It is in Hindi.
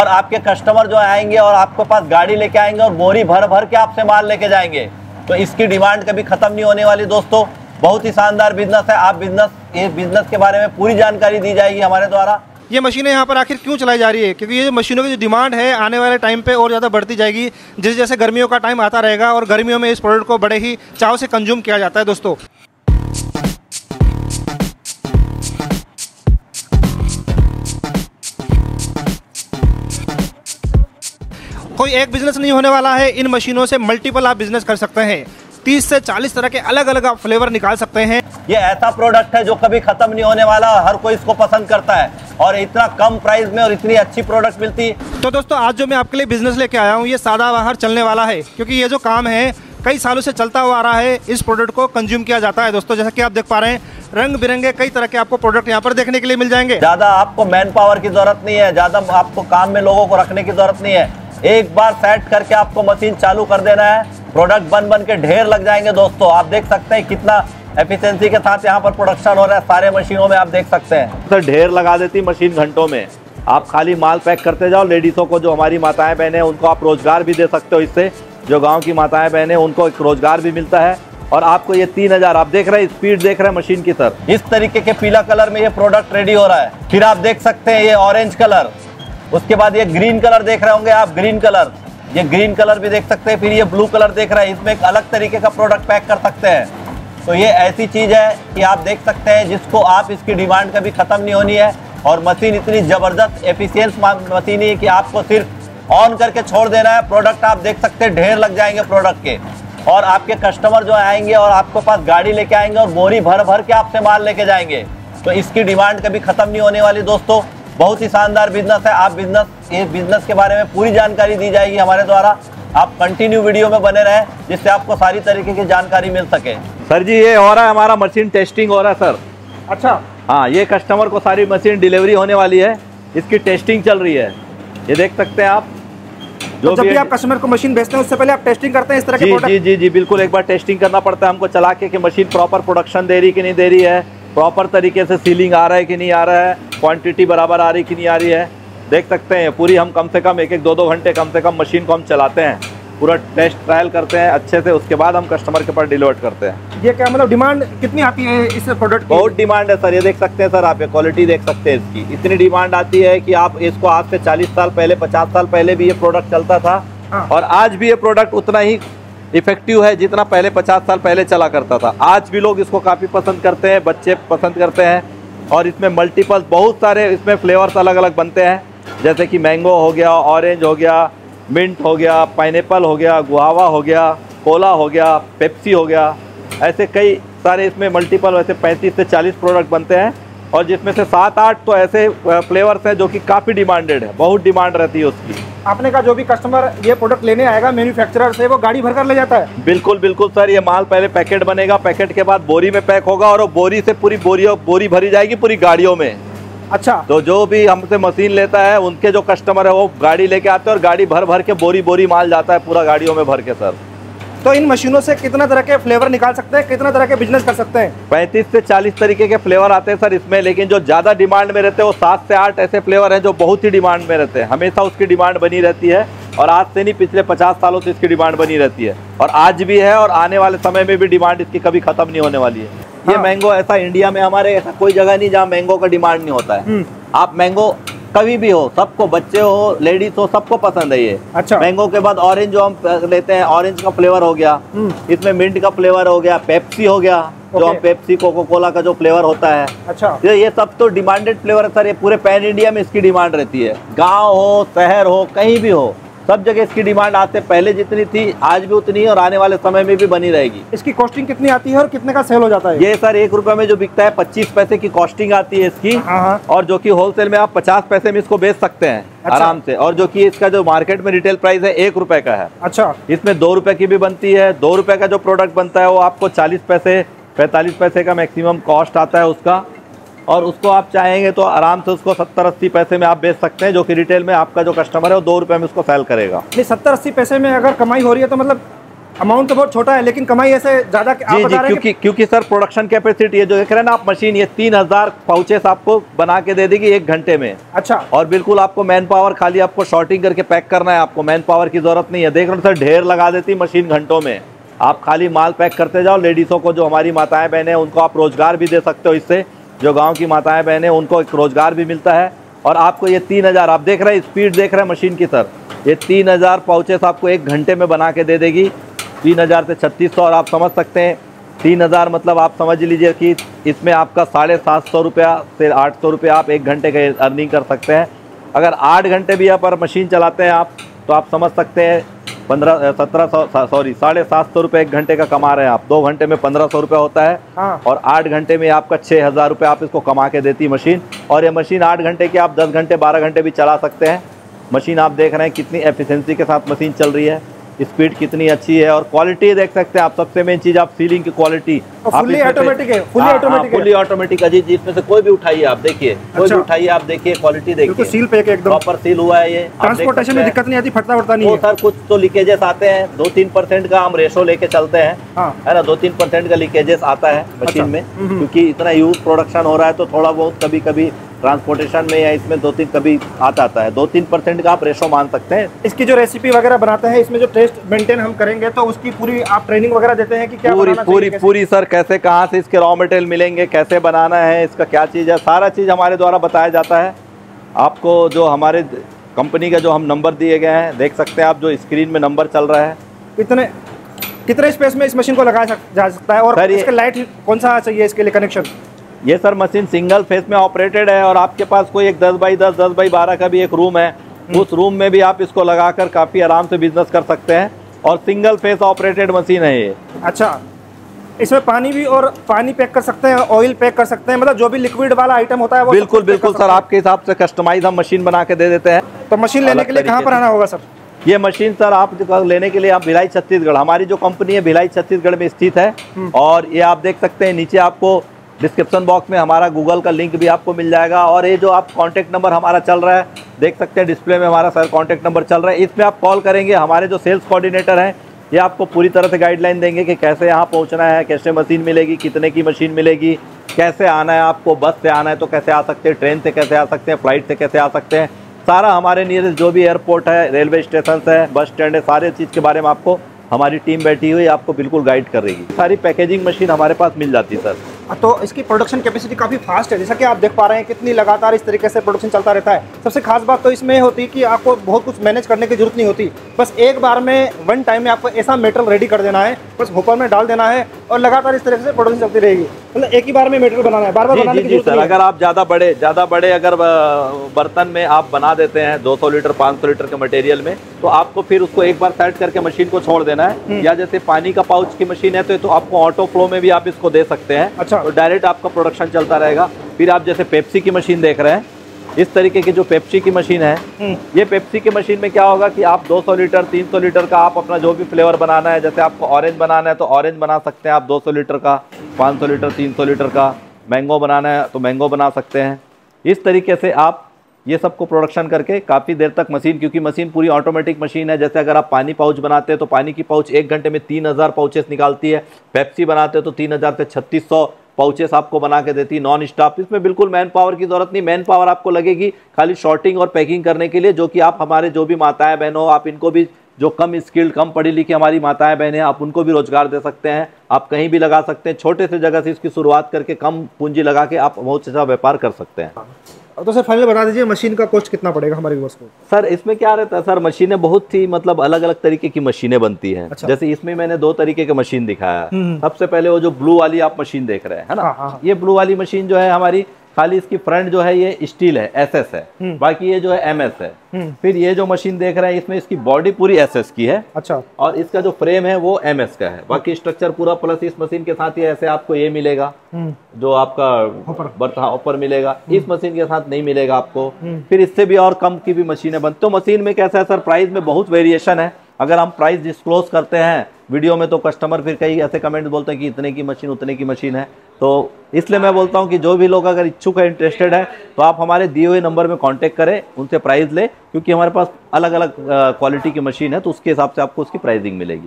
और आपके कस्टमर जो आएँगे और आपके पास गाड़ी लेके आएँगे और बोरी भर भर के आपसे माल लेके जाएँगे तो इसकी डिमांड कभी खत्म नहीं होने वाली दोस्तों। बहुत ही शानदार बिज़नेस है। आप बिज़नेस ये बिज़नेस के बारे में पूरी जानकारी दी जाएगी हमारे द्वारा। ये मशीनें यहाँ पर आखिर क्यों चलाई जा रही है? क्योंकि ये मशीनों की जो डिमांड है, आने वाले टाइम पे और ज़्यादा बढ़ती जाएगी। जैसे जैसे गर्मियों का टाइम आता रहेगा और गर्मियों में इस प्रोडक्ट को बड़े ही चाव से कंज्यूम किया जाता है दोस्तों। कोई एक बिज़नेस नहीं होने वाला है। इन मशीनों से मल्टीपल आप बिज़नेस कर सकते हैं। 30 से 40 तरह के अलग अलग आप फ्लेवर निकाल सकते हैं। ये ऐसा प्रोडक्ट है जो कभी खत्म नहीं होने वाला हर कोई इसको पसंद करता है। और इतना कम प्राइस में और इतनी अच्छी प्रोडक्ट मिलती। है तो दोस्तों आज जो मैं आपके लिए बिज़नेस लेके आया हूँ ये सादा बाहर चलने वाला है। क्योंकि ये जो काम है कई सालों से चलता हुआ आ रहा है। इस प्रोडक्ट को कंज्यूम किया जाता है दोस्तों जैसा कि आप देख पा रहे हैं। रंग बिरंगे कई तरह के आपको प्रोडक्ट यहाँ पर देखने के लिए मिल जाएँगे। ज़्यादा आपको मैन पावर की ज़रूरत नहीं है ज़्यादा आपको काम में लोगों को रखने की ज़रूरत नहीं है। एक बार सेट करके आपको मशीन चालू कर देना है। प्रोडक्ट बन बन के ढेर लग जाएँगे दोस्तों। आप देख सकते हैं कितना एफिशिएंसी के साथ यहाँ पर प्रोडक्शन हो रहा है। सारे मशीनों में आप देख सकते हैं। तो ढेर लगा देती मशीन घंटों में। आप खाली माल पैक करते जाओ। लेडीजों को जो हमारी माताएँ बहने उनको आप रोज़गार भी दे सकते हो इससे। जो गाँव की माताएँ बहने उनको एक रोज़गार भी मिलता है। और आपको ये तीन हज़ार आप देख रहे हैं स्पीड देख रहे हैं मशीन की सर इस तरीके के पीला कलर में ये प्रोडक्ट रेडी हो रहा है। फिर आप देख सकते हैं ये ऑरेंज कलर उसके बाद ये ग्रीन कलर देख रहे होंगे आप ग्रीन कलर ये ग्रीन कलर भी देख सकते हैं, फिर ये ब्लू कलर देख रहे हैं। इसमें एक अलग तरीके का प्रोडक्ट पैक कर सकते हैं। तो ये ऐसी चीज़ है कि आप देख सकते हैं, जिसको आप, इसकी डिमांड कभी खत्म नहीं होनी है। और मशीन इतनी ज़बरदस्त एफिशिएंस मशीन है कि आपको सिर्फ़ ऑन करके छोड़ देना है। प्रोडक्ट आप देख सकते हैं, ढेर लग जाएँगे प्रोडक्ट के। और आपके कस्टमर जो आएँगे और आपके पास गाड़ी लेके आएँगे और बोरी भर भर के आपसे माल लेके जाएँगे। तो इसकी डिमांड कभी खत्म नहीं होने वाली दोस्तों। बहुत ही शानदार बिज़नेस है। आप बिज़नेस इस बिज़नेस के बारे में पूरी जानकारी दी जाएगी हमारे द्वारा। आप कंटिन्यू वीडियो में बने रहे जिससे आपको सारी तरीके की जानकारी मिल सके। सर जी ये हो रहा है हमारा मशीन टेस्टिंग हो रहा है सर। अच्छा। हाँ ये कस्टमर को सारी मशीन डिलीवरी होने वाली है। इसकी टेस्टिंग चल रही है। ये देख सकते हैं आप। जो जब भी आप कस्टमर को मशीन भेजते हैं उससे पहले आप टेस्टिंग करते हैं इस तरह जी के जी जी जी बिल्कुल एक बार टेस्टिंग करना पड़ता है हमको। चला के कि मशीन प्रॉपर प्रोडक्शन दे रही कि नहीं दे रही है? प्रॉपर तरीके से सीलिंग आ रहा है कि नहीं आ रहा है? क्वांटिटी बराबर आ रही कि नहीं आ रही है? देख सकते हैं पूरी हम कम से कम एक एक दो दो घंटे कम से कम मशीन को हम चलाते हैं। पूरा टेस्ट ट्रायल करते हैं अच्छे से उसके बाद हम कस्टमर के पास डिलीवर करते हैं। ये क्या मतलब डिमांड कितनी आती है इस प्रोडक्ट बहुत डिमांड है सर ये देख सकते हैं सर आप ये क्वालिटी देख सकते हैं इसकी। इतनी डिमांड आती है कि आप इसको आज से 40 साल पहले 50 साल पहले भी ये प्रोडक्ट चलता था। हाँ। और आज भी ये प्रोडक्ट उतना ही इफ़ेक्टिव है जितना पहले 50 साल पहले चला करता था। आज भी लोग इसको काफ़ी पसंद करते हैं, बच्चे पसंद करते हैं और इसमें मल्टीपल बहुत सारे इसमें फ्लेवर्स अलग अलग बनते हैं। जैसे कि मैंगो हो गया ऑरेंज हो गया मिंट हो गया पाइनएप्पल हो गया गुआवा हो गया कोला हो गया पेप्सी हो गया। ऐसे कई सारे इसमें मल्टीपल वैसे 35 से 40 प्रोडक्ट बनते हैं। और जिसमें से सात आठ तो ऐसे फ्लेवर्स हैं जो कि काफ़ी डिमांडेड है बहुत डिमांड रहती है उसकी। आपने कहा जो भी कस्टमर ये प्रोडक्ट लेने आएगा मैन्युफैक्चरर से वो गाड़ी भर कर ले जाता है। बिल्कुल बिल्कुल सर ये माल पहले पैकेट बनेगा पैकेट के बाद बोरी में पैक होगा और वो बोरी से पूरी बोरी बोरी भरी जाएगी पूरी गाड़ियों में। अच्छा। तो जो भी हमसे मशीन लेता है उनके जो कस्टमर है वो गाड़ी लेके आते हैं और गाड़ी भर भर के बोरी बोरी माल जाता है पूरा गाड़ियों में भर के सर। तो इन मशीनों से कितना तरह के फ्लेवर निकाल सकते हैं कितना तरह के बिज़नेस कर सकते हैं? पैंतीस से चालीस तरीके के फ्लेवर आते हैं सर इसमें लेकिन जो ज़्यादा डिमांड में रहते हैं वो सात से आठ ऐसे फ्लेवर हैं जो बहुत ही डिमांड में रहते हैं। हमेशा उसकी डिमांड बनी रहती है और आज से नहीं पिछले पचास सालों से इसकी डिमांड बनी रहती है। और आज भी है और आने वाले समय में भी डिमांड इसकी कभी खत्म नहीं होने वाली है। ये हाँ। मैंगो ऐसा इंडिया में हमारे ऐसा कोई जगह नहीं जहाँ मैंगो का डिमांड नहीं होता है। हम्म। आप मैंगो कभी भी हो सबको बच्चे हो लेडीज़ हो सबको पसंद है ये। अच्छा। मैंगो के बाद ऑरेंज जो हम लेते हैं ऑरेंज का फ्लेवर हो गया। हम्म। इसमें मिंट का फ्लेवर हो गया पेप्सी हो गया जो हम पेप्सी कोको कोला का जो फ्लेवर होता है। अच्छा। ये ये सब तो डिमांडेड फ्लेवर है सर ये पूरे पैन इंडिया में इसकी डिमांड रहती है। गाँव हो शहर हो कहीं भी हो। सब जगह इसकी डिमांड आज से पहले जितनी थी आज भी उतनी है और आने वाले समय में भी बनी रहेगी। इसकी कॉस्टिंग कितनी आती है और कितने का सेल हो जाता है? ये सर एक रुपए में जो बिकता है पच्चीस पैसे की कॉस्टिंग आती है इसकी। हाँ, हाँ। और जो कि होलसेल में आप पचास पैसे में इसको बेच सकते हैं अच्छा। आराम से। और जो कि इसका जो मार्केट में रिटेल प्राइस है एक रुपए का है। अच्छा। इसमें दो रुपए की भी बनती है। दो रुपए का जो प्रोडक्ट बनता है वो आपको चालीस पैसे पैंतालीस पैसे का मैक्सिमम कॉस्ट आता है उसका। और उसको आप चाहेंगे तो आराम से उसको सत्तर अस्सी पैसे में आप बेच सकते हैं जो कि रिटेल में आपका जो कस्टमर है वो दो रुपए में उसको सेल करेगा। नहीं सत्तर अस्सी पैसे में अगर कमाई हो रही है तो मतलब अमाउंट तो बहुत छोटा है लेकिन कमाई ऐसे ज़्यादा जी जी क्योंकि क्योंकि सर प्रोडक्शन कैपेसिटी ये जो देख रहे हैं ना आप मशीन ये तीन हज़ार पाउचेस आपको बना के दे देगी एक घंटे में। अच्छा। और बिल्कुल आपको मैन पावर खाली आपको शॉर्टिंग करके पैक करना है आपको मैन पावर की ज़रूरत नहीं है। देख रहे हो सर ढेर लगा देती मशीन घंटों में। आप खाली माल पैक करते जाओ लेडीज़ों को जो हमारी माताएँ बहनें हैं उनको आप रोज़गार भी दे सकते हो इससे। जो गाँव की माताएँ बहनें, उनको एक रोज़गार भी मिलता है। और आपको ये तीन हज़ार, आप देख रहे हैं, स्पीड देख रहे हैं मशीन की सर। ये तीन हज़ार पाउचेस आपको एक घंटे में बना के दे देगी। तीन हज़ार से छत्तीस सौ और आप समझ सकते हैं। तीन हज़ार मतलब आप समझ लीजिए कि इसमें आपका साढ़े सात सौ रुपया से आठ सौ रुपया आप एक घंटे का अर्निंग कर सकते हैं। अगर आठ घंटे भी यहाँ पर मशीन चलाते हैं आप तो आप समझ सकते हैं पंद्रह सत्रह सौ सॉरी साढ़े सात सौ रुपये एक घंटे का कमा रहे हैं आप। दो घंटे में पंद्रह सौ रुपये होता है हाँ। और आठ घंटे में आपका छः हज़ार रुपये आप इसको कमा के देती मशीन। और ये मशीन आठ घंटे की आप दस घंटे बारह घंटे भी चला सकते हैं। मशीन आप देख रहे हैं कितनी एफिशिएंसी के साथ मशीन चल रही है। स्पीड कितनी अच्छी है और क्वालिटी देख सकते हैं आप सबसे मेन चीज़ आप सीलिंग की क्वालिटी fully automatic है, automatic है। फुली ऑटोमेटिक अजीत जी इसमें से कोई भी उठाइए आप देखिए अच्छा। कोई अच्छा। भी उठाइए आप देखिए क्वालिटी देखिए सील पैक एकदम प्रॉपर सील हुआ है ये ट्रांसपोर्टेशन में दिक्कत नहीं आती फटता फटता नहीं सर कुछ तो लीकेजेस आते हैं दो तीन परसेंट का हम रेशो लेके चलते हैं हाँ है ना दो तीन परसेंट का लीकेजेस आता है मशीन अच्छा। में हम्म, हम्म। क्योंकि इतना यूज़ प्रोडक्शन हो रहा है तो थोड़ा बहुत कभी कभी ट्रांसपोर्टेशन में या इसमें दो तीन कभी आता आता है दो तीन परसेंट का आप रेशो मान सकते हैं। इसकी जो रेसिपी वगैरह बनाते हैं इसमें जो टेस्ट मेंटेन हम करेंगे तो उसकी पूरी आप ट्रेनिंग वगैरह देते हैं कि क्या पूरी पूरी पूरी सर कैसे कहाँ से इसके रॉ मटेरियल मिलेंगे कैसे बनाना है इसका क्या चीज़ है सारा चीज़ हमारे द्वारा बताया जाता है। आपको जो हमारे कंपनी का जो हम नंबर दिए गए हैं देख सकते हैं आप जो स्क्रीन में नंबर चल रहा है। कितने कितने स्पेस में इस मशीन को लगाया जा सकता है और इसका लाइट कौन सा चाहिए इसके लिए कनेक्शन ये सर मशीन सिंगल फेस में ऑपरेटेड है और आपके पास कोई एक दस बाई दस दस बाई बारह का भी एक रूम है। उस रूम में भी आप इसको लगाकर काफ़ी आराम से बिज़नेस कर सकते हैं और सिंगल फेस ऑपरेटेड मशीन है ये। अच्छा इसमें पानी भी और पानी पैक कर सकते हैं ऑयल पैक कर सकते हैं मतलब जो भी लिक्विड वाला आइटम होता है वो बिल्कुल बिल्कुल सर आपके हिसाब से कस्टमाइज हम मशीन बना के दे देते हैं। हैं। तो मशीन लेने के लिए कहाँ पर आना होगा सर? ये मशीन सर आप लेने के लिए आप भिलाई छत्तीसगढ़ हमारी जो कंपनी है भिलाई छत्तीसगढ़ में स्थित है और ये आप देख सकते हैं नीचे आपको डिस्क्रिप्शन बॉक्स में हमारा गूगल का लिंक भी आपको मिल जाएगा और ये जो आप कॉन्टैक्ट नंबर हमारा चल रहा है, देख सकते हैं डिस्प्ले में हमारा सर कॉन्टैक्ट नंबर चल रहा है। इसमें आप कॉल करेंगे, हमारे जो सेल्स कोऑर्डिनेटर हैं, ये आपको पूरी तरह से गाइडलाइन देंगे कि कैसे यहाँ पहुँचना है, कैसे मशीन मिलेगी, कितने की मशीन मिलेगी, कैसे आना है आपको बस से आना है तो कैसे आ सकते हैं ट्रेन से कैसे आ सकते हैं फ़्लाइट से कैसे आ सकते हैं। सारा हमारे नियरेस्ट जो भी एयरपोर्ट है रेलवे स्टेशन है बस स्टैंड है, सारे चीज़ के बारे में आपको हमारी टीम बैठी हुई, आपको बिल्कुल गाइड कर रही है। सारी पैकेजिंग मशीन हमारे पास मिल जाती है सर तो इसकी प्रोडक्शन कैपेसिटी काफ़ी फास्ट है। जैसा कि आप देख पा रहे हैं कितनी लगातार इस तरीके से प्रोडक्शन चलता रहता है। सबसे खास बात तो इसमें होती है कि आपको बहुत कुछ मैनेज करने की ज़रूरत नहीं होती। बस एक बार में वन टाइम में आपको ऐसा मेटेरियल रेडी कर देना है, बस होपर में डाल देना है और लगातार इस तरीके से प्रोडक्शन चलती रहेगी। मतलब एक ही बार में मेटेरियल बनाना है बार बार बनाने जी की जी ज़रूरत सर अगर आप ज़्यादा बड़े ज़्यादा बड़े अगर बर्तन में आप बना देते हैं 200 लीटर 500 लीटर के मटेरियल में तो आपको फिर उसको एक बार सेट करके मशीन को छोड़ देना है। या जैसे पानी का पाउच की मशीन है तो, तो आपको ऑटो फ्लो में भी आप इसको दे सकते हैं। अच्छा। तो डायरेक्ट आपका प्रोडक्शन चलता रहेगा। फिर आप जैसे पेप्सी की मशीन देख रहे हैं इस तरीके की जो पेप्सी की मशीन है हम्म, ये पेप्सी की मशीन में क्या होगा कि आप 200 लीटर 300 लीटर का आप अपना जो भी फ्लेवर बनाना है जैसे आपको ऑरेंज बनाना है तो ऑरेंज बना सकते हैं आप 200 लीटर का 500 लीटर 300 लीटर का मैंगो बनाना है तो मैंगो बना सकते हैं। इस तरीके से आप ये सबको प्रोडक्शन करके काफ़ी देर तक मशीन क्योंकि मशीन पूरी ऑटोमेटिक मशीन है जैसे अगर आप पानी पाउच बनाते हैं तो पानी की पाउच एक घंटे में तीन हज़ार पाउचेस निकालती है पेप्सी बनाते हैं तो तीन हज़ार से छत्तीस सौ पाउचेस आपको बना के देती नॉन स्टॉप इसमें बिल्कुल मैन पावर की ज़रूरत नहीं मैन पावर आपको लगेगी खाली शॉर्टिंग और पैकिंग करने के लिए, जो कि आप हमारे जो भी माताएँ, बहनों, आप इनको भी जो कम स्किल्ड कम पढ़ी लिखी हमारी माताएँ, बहनें, आप उनको भी रोज़गार दे सकते हैं। आप कहीं भी लगा सकते हैं, छोटे से जगह से इसकी शुरुआत करके कम पूंजी लगा के आप बहुत अच्छा व्यापार कर सकते हैं। तो सर फाइनल बता दीजिए मशीन का कॉस्ट कितना पड़ेगा हमारे व्यूअर्स को सर इसमें क्या रहता है सर मशीनें बहुत ही मतलब अलग अलग तरीके की मशीनें बनती हैं अच्छा। जैसे इसमें मैंने दो तरीके का मशीन दिखाया हम्म। सबसे पहले वो जो ब्लू वाली आप मशीन देख रहे हैं है ना हाँ, हाँ, हाँ। ये ब्लू वाली मशीन जो है हमारी खाली इसकी फ्रंट जो है ये स्टील है एसएस है। हम्म। बाकी ये जो है एमएस है। हम्म, फिर ये जो मशीन देख रहे हैं इसमें इसकी बॉडी पूरी एसएस की है। अच्छा। और इसका जो फ्रेम है वो एमएस का है। बाकी स्ट्रक्चर पूरा प्लस इस मशीन के साथ ही ऐसे आपको ये मिलेगा। हम्म, जो आपका बर्था हाँ ऊपर मिलेगा। इस मशीन के साथ नहीं मिलेगा आपको। फिर इससे भी और कम की भी मशीनें बनती तो मशीन में कैसा है? सर प्राइस में बहुत वेरिएशन है। अगर हम प्राइस डिस्क्लोज करते हैं वीडियो में तो कस्टमर फिर कई ऐसे कमेंट बोलते हैं कि इतने की मशीन उतने की मशीन है। तो इसलिए मैं बोलता हूँ कि जो भी लोग अगर इच्छुक है इंटरेस्टेड है तो आप हमारे दिए हुए नंबर में कांटेक्ट करें, उनसे प्राइस ले, क्योंकि हमारे पास अलग अलग क्वालिटी की मशीन है तो उसके हिसाब से आपको उसकी प्राइजिंग मिलेगी।